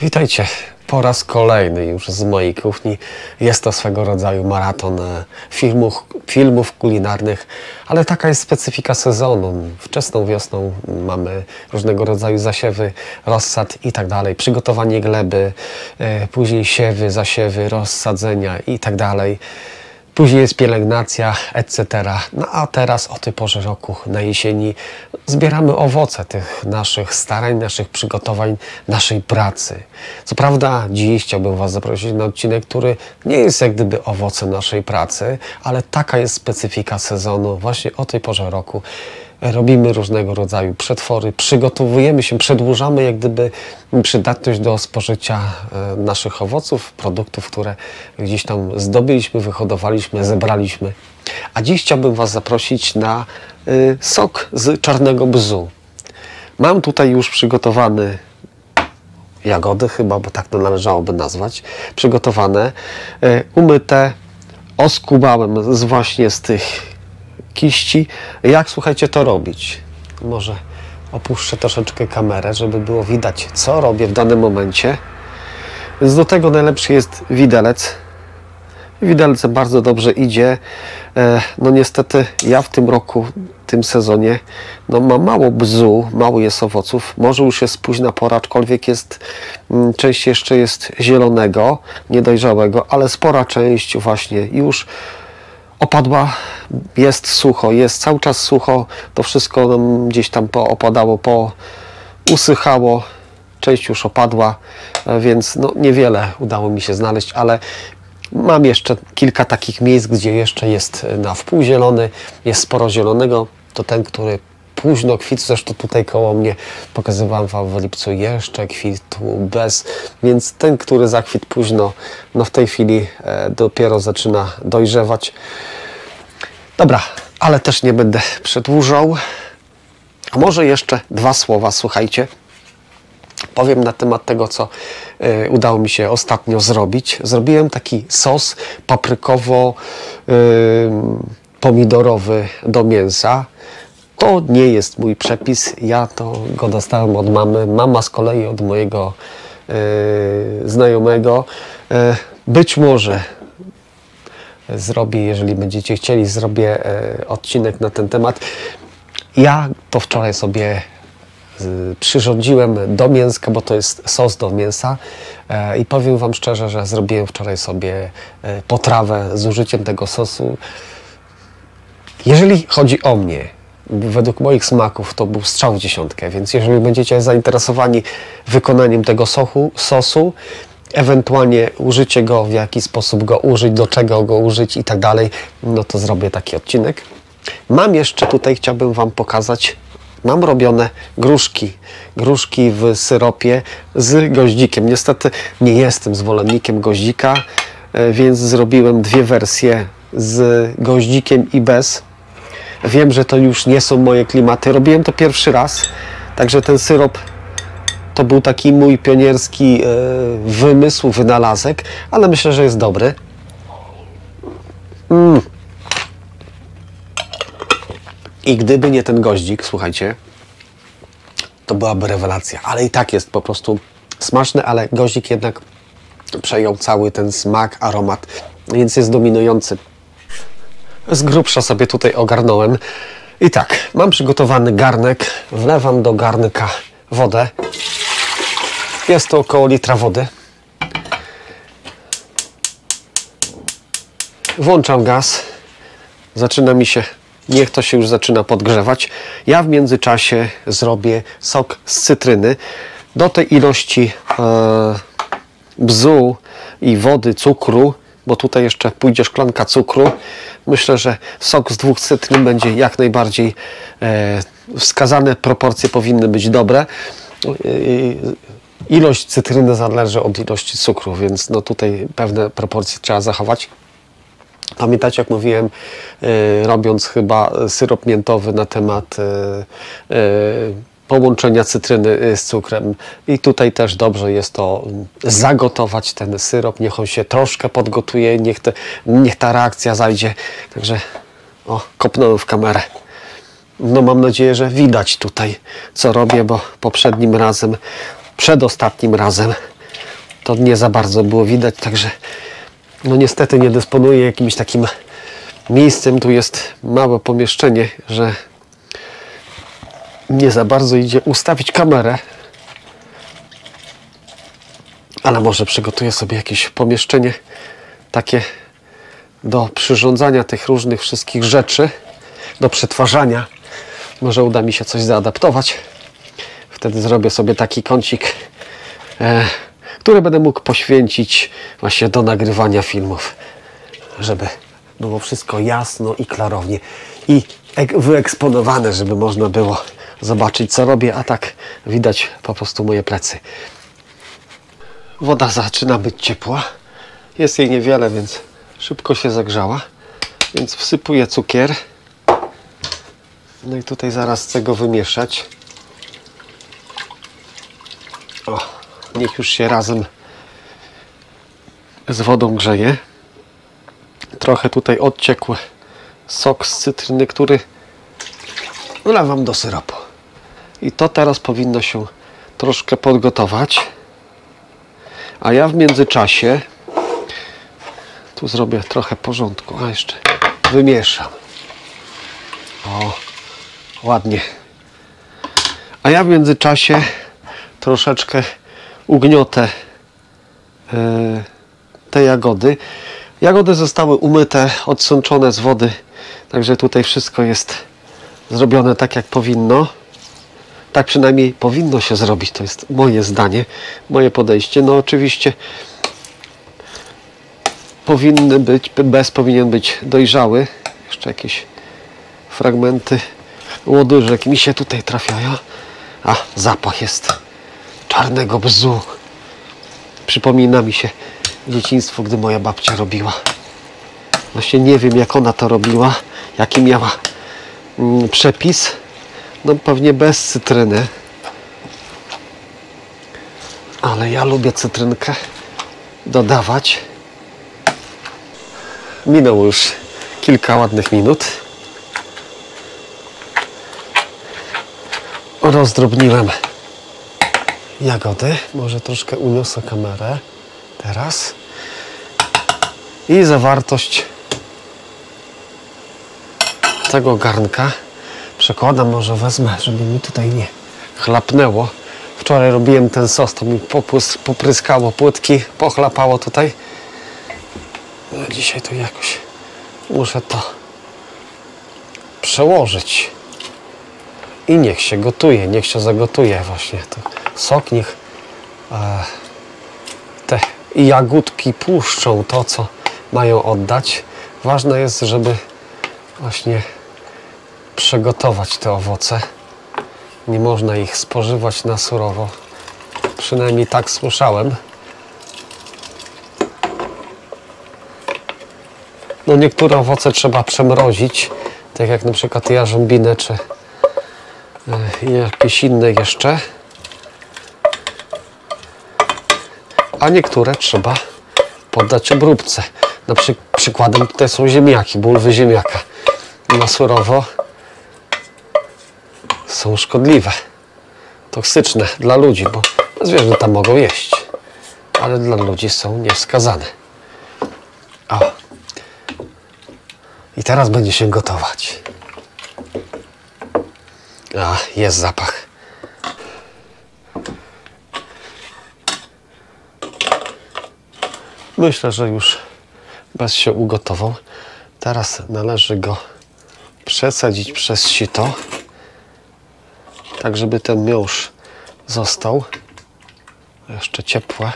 Witajcie po raz kolejny już z mojej kuchni. Jest to swego rodzaju maraton e, filmów, filmów kulinarnych, ale taka jest specyfika sezonu. Wczesną wiosną mamy różnego rodzaju zasiewy, rozsad i tak dalej, przygotowanie gleby, e, później siewy, zasiewy, rozsadzenia i tak dalej. Później jest pielęgnacja, etc. No a teraz o tej porze roku, na jesieni, zbieramy owoce tych naszych starań, naszych przygotowań, naszej pracy. Co prawda dziś chciałbym Was zaprosić na odcinek, który nie jest jak gdyby owocem naszej pracy, ale taka jest specyfika sezonu właśnie o tej porze roku robimy różnego rodzaju przetwory, przygotowujemy się, przedłużamy jak gdyby przydatność do spożycia e, naszych owoców, produktów, które gdzieś tam zdobyliśmy, wyhodowaliśmy, zebraliśmy. A dziś chciałbym Was zaprosić na y, sok z czarnego bzu. Mam tutaj już przygotowany jagody chyba, bo tak to należałoby nazwać, przygotowane, y, umyte, oskubałem z właśnie z tych kiści. Jak, słuchajcie, to robić? Może opuszczę troszeczkę kamerę, żeby było widać, co robię w danym momencie. Więc do tego najlepszy jest widelec. Widelce bardzo dobrze idzie. E, no niestety ja w tym roku, w tym sezonie, no mam mało bzu, mało jest owoców. Może już jest późna pora, aczkolwiek jest mm, część jeszcze jest zielonego, niedojrzałego, ale spora część właśnie już opadła, jest sucho, jest cały czas sucho, to wszystko gdzieś tam opadało, po usychało, część już opadła, e, więc no niewiele udało mi się znaleźć, ale mam jeszcze kilka takich miejsc, gdzie jeszcze jest na wpół zielony, jest sporo zielonego, to ten, który późno kwitł, zresztą tutaj koło mnie pokazywałem Wam w lipcu jeszcze kwitł bez, więc ten, który zakwitł późno, no w tej chwili e, dopiero zaczyna dojrzewać. Dobra, ale też nie będę przedłużał. A może jeszcze dwa słowa, słuchajcie. Powiem na temat tego, co y, udało mi się ostatnio zrobić. Zrobiłem taki sos paprykowo-pomidorowy do mięsa. To nie jest mój przepis. Ja to go dostałem od mamy. Mama z kolei od mojego y, znajomego. być może zrobię, jeżeli będziecie chcieli, zrobię e, odcinek na ten temat. Ja to wczoraj sobie przyrządziłem do mięska, bo to jest sos do mięsa e, i powiem Wam szczerze, że zrobiłem wczoraj sobie e, potrawę z użyciem tego sosu. Jeżeli chodzi o mnie, według moich smaków to był strzał w dziesiątkę, więc jeżeli będziecie zainteresowani wykonaniem tego sochu, sosu, ewentualnie użycie go, w jaki sposób go użyć, do czego go użyć i tak dalej, no to zrobię taki odcinek. Mam jeszcze tutaj, chciałbym Wam pokazać, mam robione gruszki, gruszki w syropie z goździkiem. Niestety nie jestem zwolennikiem goździka, e, więc zrobiłem dwie wersje z goździkiem i bez. Wiem, że to już nie są moje klimaty. Robiłem to pierwszy raz, także ten syrop to był taki mój pionierski e, wymysł, wynalazek, ale myślę, że jest dobry. Mm. I gdyby nie ten goździk, słuchajcie, to byłaby rewelacja. Ale i tak jest po prostu smaczny, ale goździk jednak przejął cały ten smak, aromat, więc jest dominujący. Z grubsza sobie tutaj ogarnąłem. I tak, mam przygotowany garnek, wlewam do garnka wodę. Jest to około litra wody. Włączam gaz. Zaczyna mi się, niech to się już zaczyna podgrzewać. Ja w międzyczasie zrobię sok z cytryny. Do tej ilości e, bzu i wody, cukru, bo tutaj jeszcze pójdzie szklanka cukru. Myślę, że sok z dwóch cytryn będzie jak najbardziej e, wskazane. Proporcje powinny być dobre. E, Ilość cytryny zależy od ilości cukru, więc no tutaj pewne proporcje trzeba zachować. Pamiętacie, jak mówiłem, yy, robiąc chyba syrop miętowy na temat połączenia cytryny z cukrem. I tutaj też dobrze jest to zagotować ten syrop, niech on się troszkę podgotuje, niech, te, niech ta reakcja zajdzie. Także o, kopnąłem w kamerę. No mam nadzieję, że widać tutaj, co robię, bo poprzednim razem przedostatnim razem to nie za bardzo było widać, także no niestety nie dysponuję jakimś takim miejscem. Tu jest małe pomieszczenie, że nie za bardzo idzie ustawić kamerę. Ale może przygotuję sobie jakieś pomieszczenie takie do przyrządzania tych różnych wszystkich rzeczy, do przetwarzania. Może uda mi się coś zaadaptować. Wtedy zrobię sobie taki kącik, e, który będę mógł poświęcić właśnie do nagrywania filmów, żeby było wszystko jasno i klarownie i ek- wyeksponowane, żeby można było zobaczyć co robię, a tak widać po prostu moje plecy. Woda zaczyna być ciepła. Jest jej niewiele, więc szybko się zagrzała. Więc wsypuję cukier. No i tutaj zaraz chcę go wymieszać. O, niech już się razem z wodą grzeje. Trochę tutaj odciekł sok z cytryny, który wlewam do syropu. I to teraz powinno się troszkę podgotować. A ja w międzyczasie tu zrobię trochę porządku. A jeszcze wymieszam. O, ładnie. A ja w międzyczasie troszeczkę ugniotę e, te jagody. Jagody zostały umyte, odsączone z wody, także tutaj wszystko jest zrobione tak jak powinno. Tak przynajmniej powinno się zrobić, to jest moje zdanie, moje podejście. No oczywiście powinny być, bez powinien być dojrzały. Jeszcze jakieś fragmenty łodyżek mi się tutaj trafiają. A, zapach jest czarnego bzu. Przypomina mi się dzieciństwo, gdy moja babcia robiła. Właśnie nie wiem, jak ona to robiła, jaki miała mm, przepis. No pewnie bez cytryny. Ale ja lubię cytrynkę dodawać. Minęło już kilka ładnych minut. Rozdrobniłem jagody. Może troszkę uniosę kamerę teraz. I zawartość tego garnka przekładam, może wezmę, żeby mi tutaj nie chlapnęło. Wczoraj robiłem ten sos, to mi popłys, popryskało płytki, pochlapało tutaj. No, dzisiaj to jakoś muszę to przełożyć. I niech się gotuje, niech się zagotuje właśnie. To sok niech e, te jagódki puszczą to, co mają oddać. Ważne jest, żeby właśnie przygotować te owoce. Nie można ich spożywać na surowo. Przynajmniej tak słyszałem. No niektóre owoce trzeba przemrozić, tak jak na przykład jarząbinę czy y, jakieś inne jeszcze. A niektóre trzeba poddać obróbce. Na przy, przykładem tutaj są ziemniaki, bulwy ziemniaka. Na surowo są szkodliwe, toksyczne dla ludzi, bo zwierzęta mogą jeść, ale dla ludzi są niewskazane. O. I teraz będzie się gotować. A, jest zapach. Myślę, że już bez się ugotował. Teraz należy go przesadzić przez sito, tak żeby ten miąższ został jeszcze ciepłe.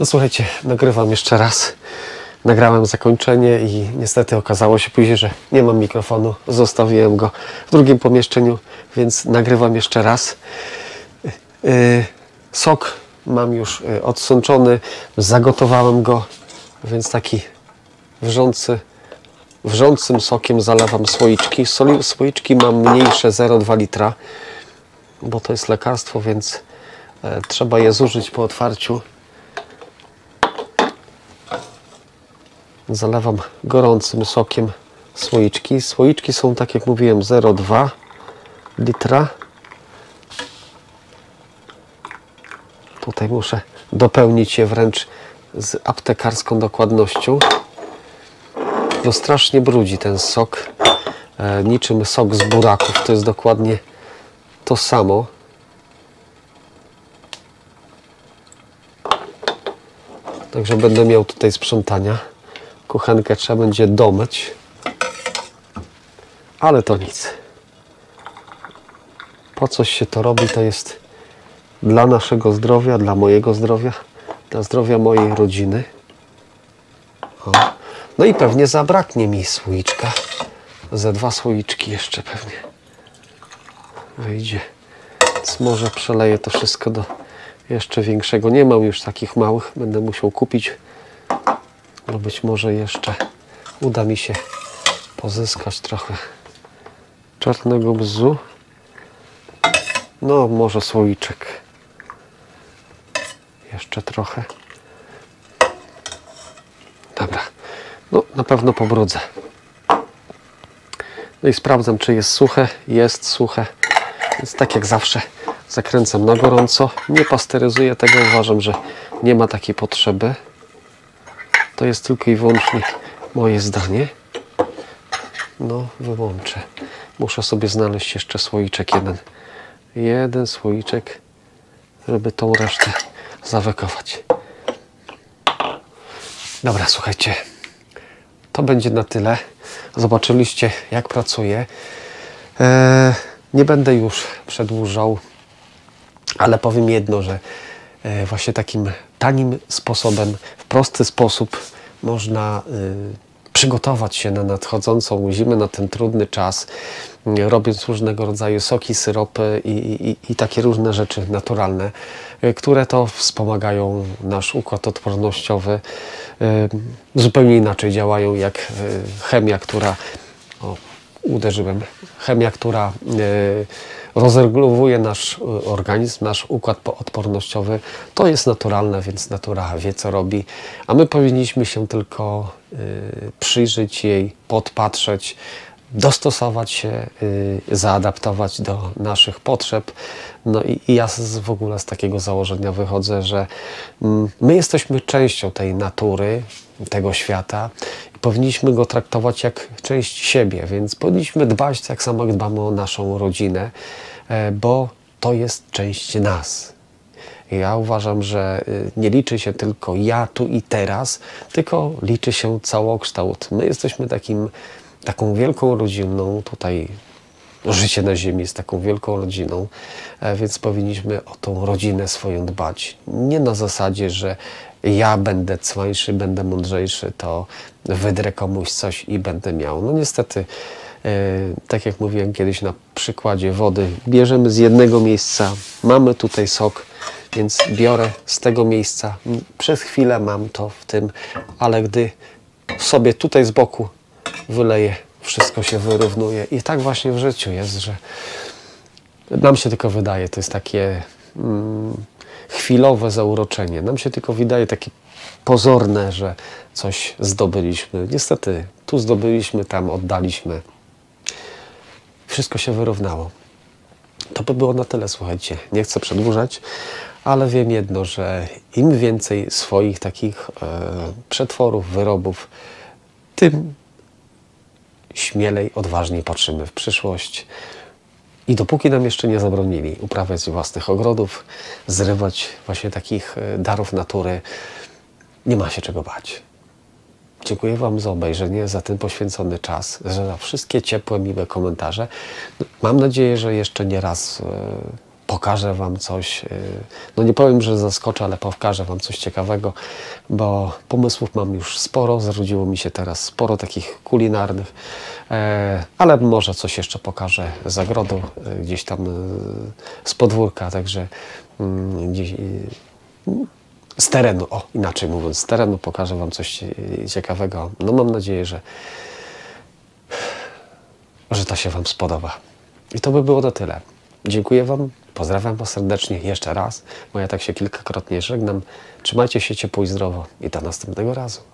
No słuchajcie, nagrywam jeszcze raz. Nagrałem zakończenie i niestety okazało się później, że nie mam mikrofonu. Zostawiłem go w drugim pomieszczeniu, więc nagrywam jeszcze raz. Yy, sok mam już y, odsączony, zagotowałem go, więc taki wrzący, wrzącym sokiem zalewam słoiczki. Soli, słoiczki mam mniejsze 0,2 litra, bo to jest lekarstwo, więc e, trzeba je zużyć po otwarciu. Zalewam gorącym sokiem słoiczki. Słoiczki są, tak jak mówiłem, 0,2 litra. Tutaj muszę dopełnić je wręcz z aptekarską dokładnością. No strasznie brudzi ten sok. E, niczym sok z buraków. To jest dokładnie to samo. Także będę miał tutaj sprzątania. Kuchenkę trzeba będzie domyć. Ale to nic. Po coś się to robi, to jest dla naszego zdrowia, dla mojego zdrowia, dla zdrowia mojej rodziny. No i pewnie zabraknie mi słoiczka. Ze dwa słoiczki jeszcze pewnie wyjdzie. Więc może przeleję to wszystko do jeszcze większego. Nie mam już takich małych. Będę musiał kupić. No być może jeszcze uda mi się pozyskać trochę czarnego bzu. No może słoiczek. Jeszcze trochę. Dobra. No na pewno pobrudzę. No i sprawdzam, czy jest suche. Jest suche. Więc tak jak zawsze zakręcam na gorąco. Nie pasteryzuję tego. Uważam, że nie ma takiej potrzeby. To jest tylko i wyłącznie moje zdanie. No, wyłączę. Muszę sobie znaleźć jeszcze słoiczek jeden. Jeden słoiczek, żeby tą resztę zawekować. Dobra, słuchajcie. To będzie na tyle. Zobaczyliście, jak pracuję. Eee, nie będę już przedłużał, ale powiem jedno, że e, właśnie takim tanim sposobem, w prosty sposób można y, przygotować się na nadchodzącą zimę, na ten trudny czas, y, robiąc różnego rodzaju soki, syropy i, i, i takie różne rzeczy naturalne, y, które to wspomagają nasz układ odpornościowy. Zupełnie inaczej działają jak chemia, która o, uderzyłem, chemia, która rozregulowuje nasz organizm, nasz układ odpornościowy. To jest naturalne, więc natura wie, co robi, a my powinniśmy się tylko y, przyjrzeć jej, podpatrzeć, dostosować się, y, zaadaptować do naszych potrzeb. No i, ja z, w ogóle z takiego założenia wychodzę, że mm, my jesteśmy częścią tej natury, tego świata i powinniśmy go traktować jak część siebie, więc powinniśmy dbać tak samo jak dbamy o naszą rodzinę, e, bo to jest część nas. Ja uważam, że y, nie liczy się tylko ja tu i teraz, tylko liczy się całokształt. My jesteśmy takim, taką wielką rodziną, tutaj życie na Ziemi jest taką wielką rodziną, e, więc powinniśmy o tą rodzinę swoją dbać. Nie na zasadzie, że ja będę cwańszy, będę mądrzejszy, to wydrę komuś coś i będę miał. No niestety, e, tak jak mówiłem kiedyś na przykładzie wody, bierzemy z jednego miejsca, mamy tutaj sok, więc biorę z tego miejsca. Przez chwilę mam to w tym, ale gdy sobie tutaj z boku wyleję, wszystko się wyrównuje. I tak właśnie w życiu jest, że nam się tylko wydaje, to jest takie mm, chwilowe zauroczenie. Nam się tylko wydaje takie pozorne, że coś zdobyliśmy. Niestety, tu zdobyliśmy, tam oddaliśmy. Wszystko się wyrównało. To by było na tyle, słuchajcie. Nie chcę przedłużać, ale wiem jedno, że im więcej swoich takich e, przetworów, wyrobów, tym śmielej, odważniej patrzymy w przyszłość. I dopóki nam jeszcze nie zabronili uprawiać własnych ogrodów, zrywać właśnie takich e, darów natury, nie ma się czego bać. Dziękuję Wam za obejrzenie, za ten poświęcony czas, za wszystkie ciepłe, miłe komentarze. Mam nadzieję, że jeszcze nie raz e, pokażę Wam coś. E, no nie powiem, że zaskoczę, ale pokażę Wam coś ciekawego, bo pomysłów mam już sporo. Zrodziło mi się teraz sporo takich kulinarnych, e, ale może coś jeszcze pokażę z zagrodu, e, gdzieś tam z podwórka, także mm, gdzieś z terenu, o inaczej mówiąc, z terenu pokażę Wam coś ciekawego. No mam nadzieję, że, że to się Wam spodoba. I to by było na tyle. Dziękuję Wam, pozdrawiam Was serdecznie jeszcze raz, bo ja tak się kilkakrotnie żegnam. Trzymajcie się ciepło i zdrowo i do następnego razu.